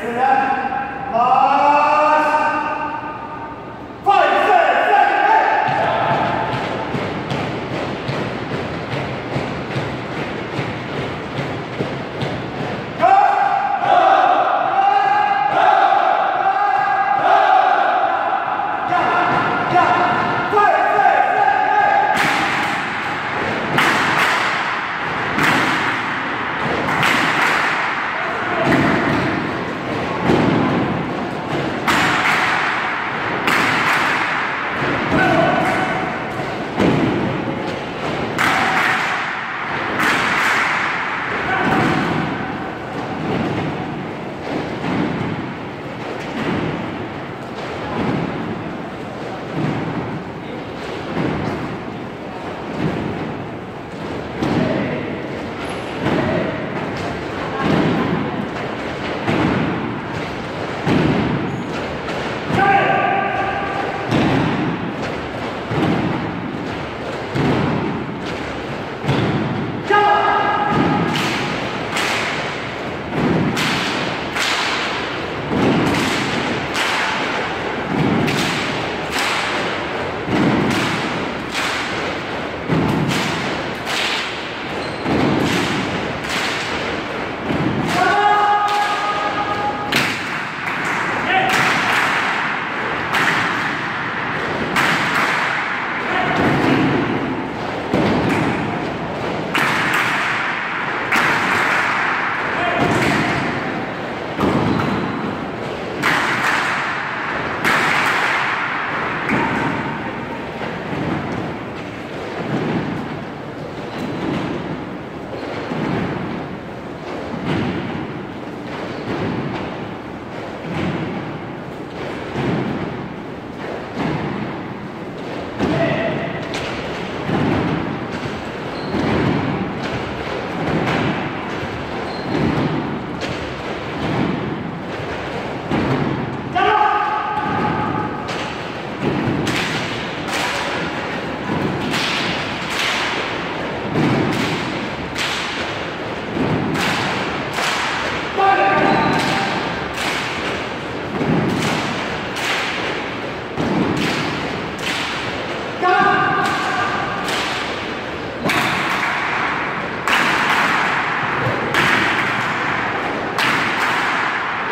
Thanks for.